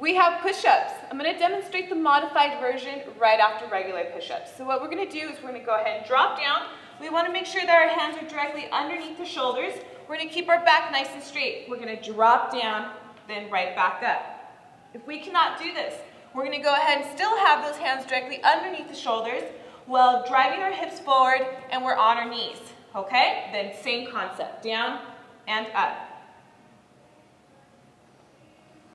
we have push-ups. I'm going to demonstrate the modified version right after regular push-ups. So what we're going to do is we're going to go ahead and drop down. We want to make sure that our hands are directly underneath the shoulders. We're going to keep our back nice and straight. We're going to drop down, then right back up. If we cannot do this, we're going to go ahead and still have those hands directly underneath the shoulders while driving our hips forward and we're on our knees. Okay? Then same concept, down and up.